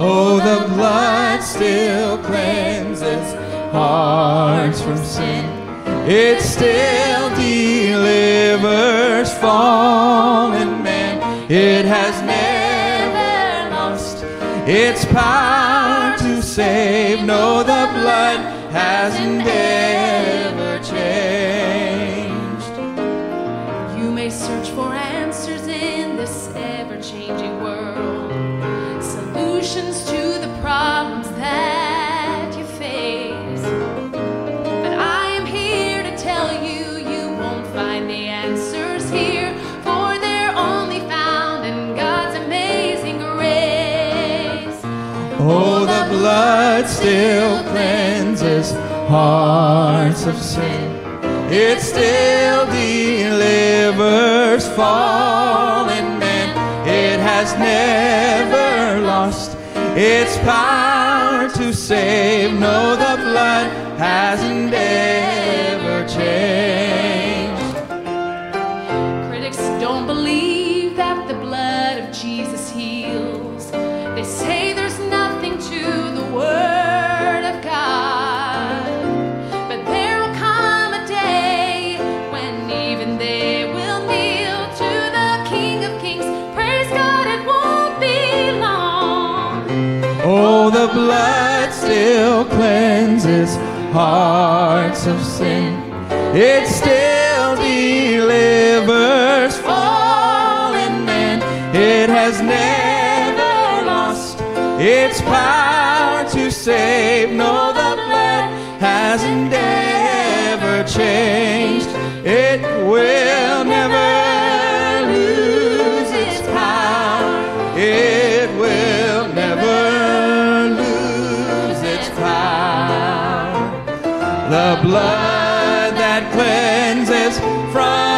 Oh, the blood still cleanses hearts from sin. It still delivers fallen man. It has never lost its power to save. No, the blood hasn't ever changed. You may search for answers in this ever changing Oh, the blood still cleanses hearts of sin. It still delivers fallen men. It has never lost its power to save. No, the blood hasn't ever blood still cleanses hearts of sin. It still delivers fallen men. It has never lost its power to save. No, the blood hasn't ever changed. It the blood that cleanses from